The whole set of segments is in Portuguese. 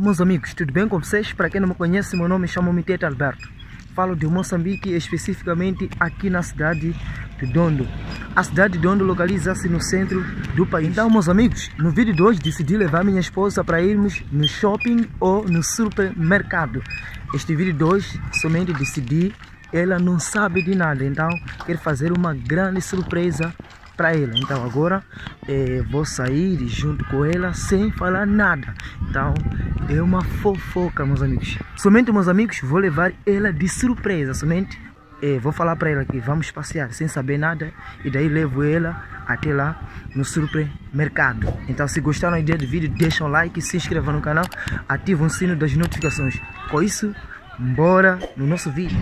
meus amigos, tudo bem com vocês? Para quem não me conhece, meu nome chama-me Teta Alberto. Falo de Moçambique, especificamente aqui na cidade de Dondo. A cidade de Dondo localiza-se no centro do país. Então, meus amigos, no vídeo de hoje decidi levar minha esposa para irmos no shopping ou no supermercado. Este vídeo de hoje somente decidi, ela não sabe de nada, então quero fazer uma grande surpresa para ela. Então agora eh, vou sair junto com ela sem falar nada. Então é uma fofoca, meus amigos. Somente, meus amigos, vou levar ela de surpresa. Somente eh, vou falar para ela que vamos passear sem saber nada e daí levo ela até lá no supermercado. Então se gostaram da ideia do vídeo, deixa um like, se inscreva no canal, ativa o sino das notificações. Com isso, bora no nosso vídeo.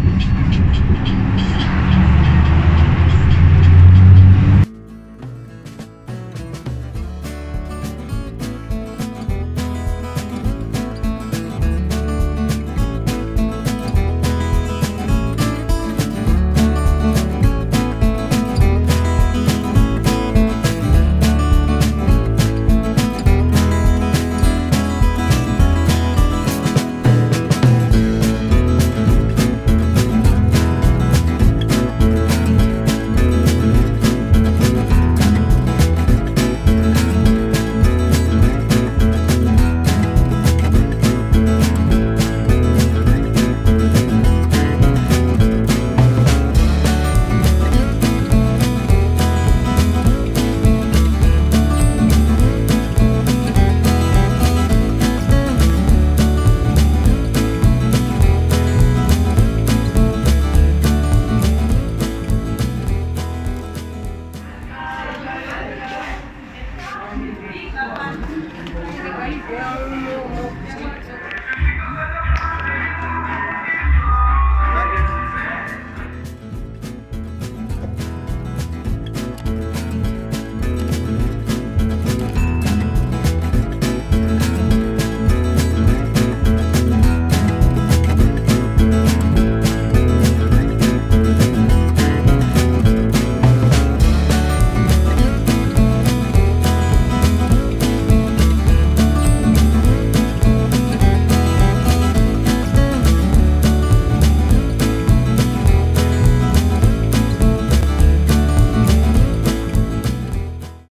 Yeah.